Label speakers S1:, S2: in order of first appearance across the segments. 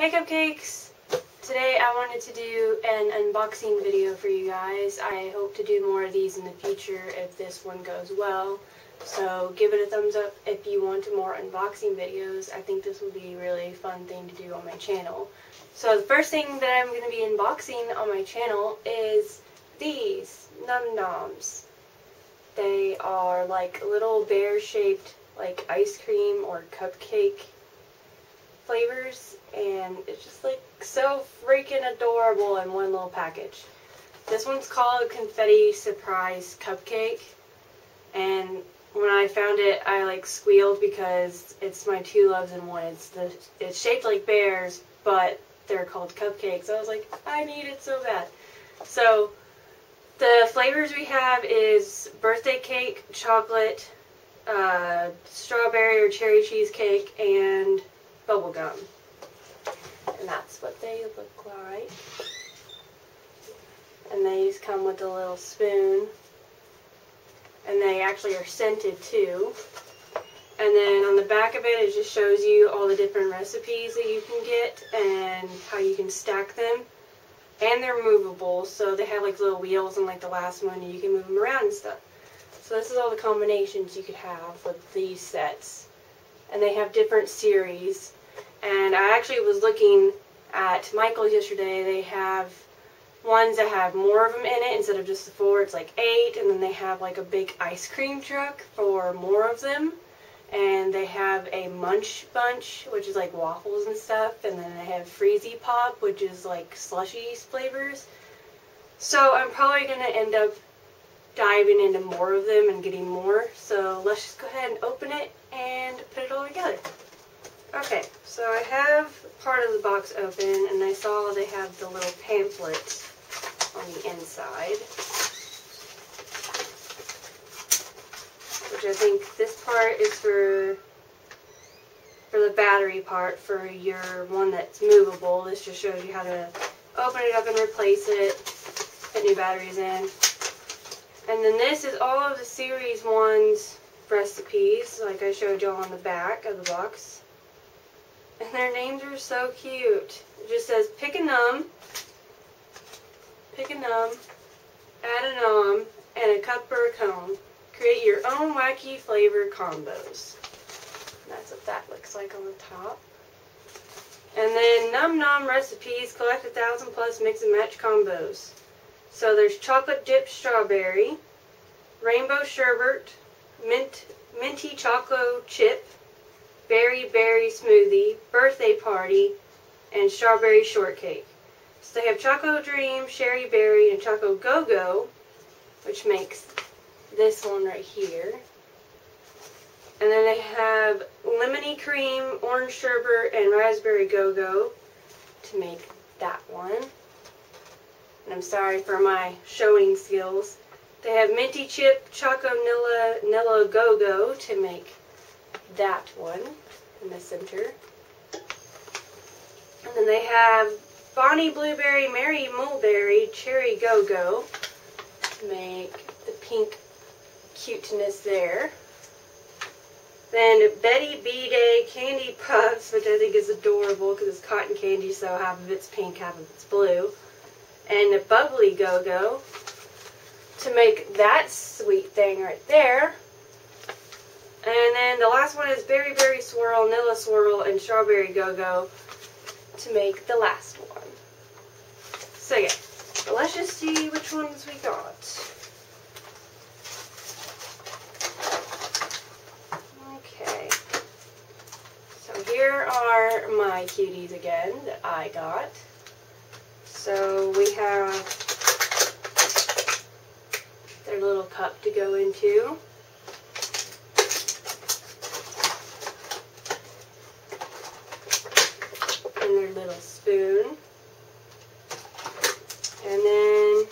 S1: Hey Cupcakes! Today I wanted to do an unboxing video for you guys. I hope to do more of these in the future if this one goes well. So give it a thumbs up if you want more unboxing videos. I think this will be a really fun thing to do on my channel. So the first thing that I'm going to be unboxing on my channel is these Num Noms. They are like little bear shaped like ice cream or cupcake flavors and it's just like so freaking adorable in one little package. This one's called Confetti Surprise Cupcake and when I found it I like squealed because it's my two loves in one. It's the it's shaped like bears but they're called cupcakes. I was like I need it so bad. So the flavors we have is birthday cake, chocolate, uh, strawberry or cherry cheesecake, and bubble gum. And that's what they look like. And these come with a little spoon. And they actually are scented too. And then on the back of it, it just shows you all the different recipes that you can get and how you can stack them. And they're movable, so they have like little wheels and like the last one, and you can move them around and stuff. So this is all the combinations you could have with these sets. And they have different series. And I actually was looking at Michael's yesterday. They have ones that have more of them in it instead of just the four. It's like eight. And then they have like a big ice cream truck for more of them. And they have a Munch Bunch, which is like waffles and stuff. And then they have Freezy Pop, which is like slushy flavors. So I'm probably going to end up diving into more of them and getting more. So let's just go ahead and open it and put it all together. Okay, so I have part of the box open and I saw they have the little pamphlet on the inside. Which I think this part is for for the battery part for your one that's movable. This just shows you how to open it up and replace it, put new batteries in. And then this is all of the Series 1's recipes, like I showed you all on the back of the box. And their names are so cute. It just says pick a num, pick a num, add a nom, and a cup or a cone. Create your own wacky flavor combos. That's what that looks like on the top. And then Num Nom recipes, collect a thousand plus mix and match combos. So there's chocolate dip strawberry, rainbow sherbet, mint, minty chocolate chip, berry berry smoothie, birthday party, and strawberry shortcake. So they have Choco Dream, Sherry Berry, and Choco Go-Go, which makes this one right here. And then they have Lemony Cream, Orange Sherbet, and Raspberry Go-Go to make that one. And I'm sorry for my showing skills. They have Minty Chip, Choco Nilla, Nilla Go-Go to make that one in the center. And then they have Bonnie Blueberry, Mary Mulberry, Cherry Go-Go to make the pink cuteness there. Then Betty B-Day Candy Puffs, which I think is adorable because it's cotton candy, so half of it's pink, half of it's blue. And a Bubbly Go-Go to make that sweet thing right there. And then the last one is Berry Berry Swirl, Nilla Swirl, and Strawberry Go-Go to make the last one. So yeah, let's just see which ones we got. Okay, so here are my cuties again that I got. So we have their little cup to go into. And their little spoon. And then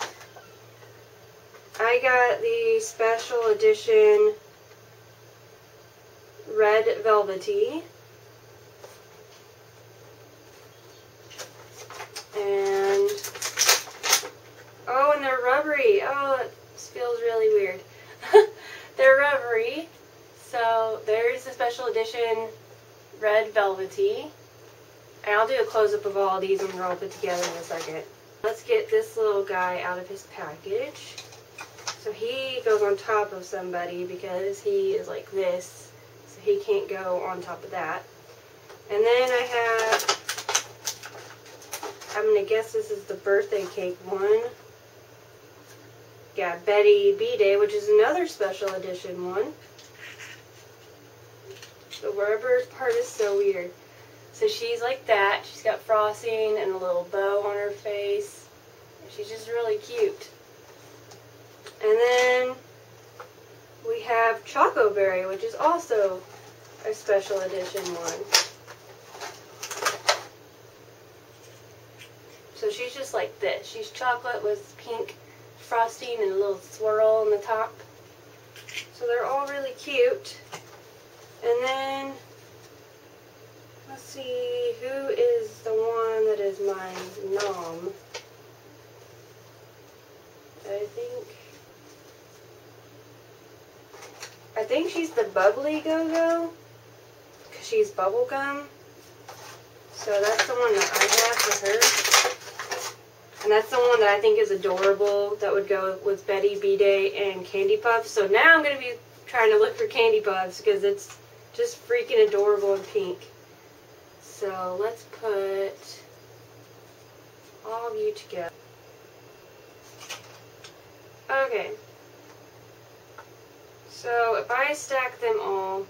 S1: I got the special edition red velvety. And oh, and they're rubbery. Oh, this feels really weird. they're rubbery. So there's the special edition red velvety. And I'll do a close-up of all these and all put together in a second. Let's get this little guy out of his package. So he goes on top of somebody because he is like this. So he can't go on top of that. And then I have, I'm going to guess this is the birthday cake one. Got Betty B-Day, which is another special edition one. The rubber part is so weird. So she's like that. She's got frosting and a little bow on her face. She's just really cute. And then we have Choco Berry, which is also a special edition one. So she's just like this. She's chocolate with pink frosting and a little swirl on the top. So they're all really cute. And then, let's see, who is the one that is my nom? I think, I think she's the Bubbly Go-Go, because she's bubblegum. So that's the one that I have for her. And that's the one that I think is adorable that would go with Betty B-Day and Candy Puffs. So now I'm going to be trying to look for Candy Puffs because it's just freaking adorable in pink. So let's put all of you together. Okay. So if I stack them all,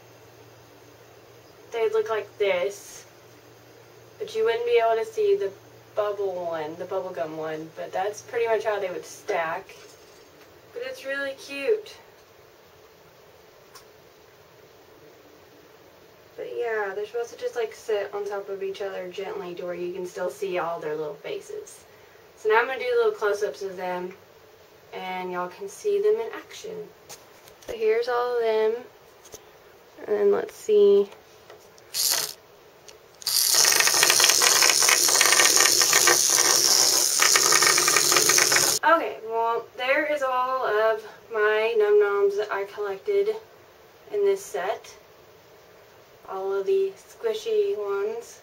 S1: they'd look like this. But you wouldn't be able to see the bubble one, the bubblegum one. But that's pretty much how they would stack. But it's really cute. But yeah, they're supposed to just like sit on top of each other gently to where you can still see all their little faces. So now I'm going to do little close-ups of them and y'all can see them in action. So here's all of them. And then let's see. Okay, well, there is all of my Num Noms that I collected in this set all of the squishy ones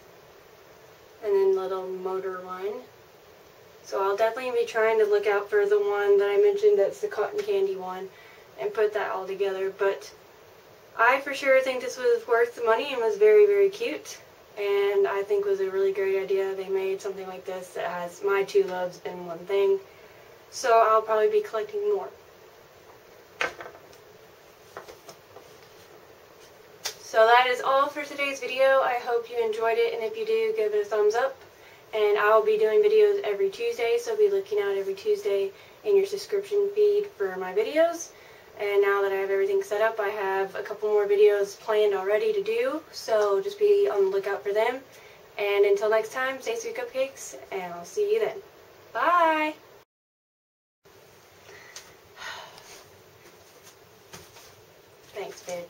S1: and then little motor one. So I'll definitely be trying to look out for the one that I mentioned that's the cotton candy one and put that all together. But I for sure think this was worth the money and was very, very cute. And I think was a really great idea. They made something like this that has my two loves in one thing. So I'll probably be collecting more. So that is all for today's video. I hope you enjoyed it, and if you do, give it a thumbs up. And I will be doing videos every Tuesday, so be looking out every Tuesday in your subscription feed for my videos. And now that I have everything set up, I have a couple more videos planned already to do, so just be on the lookout for them. And until next time, stay sweet cupcakes, and I'll see you then. Bye! Thanks, babe.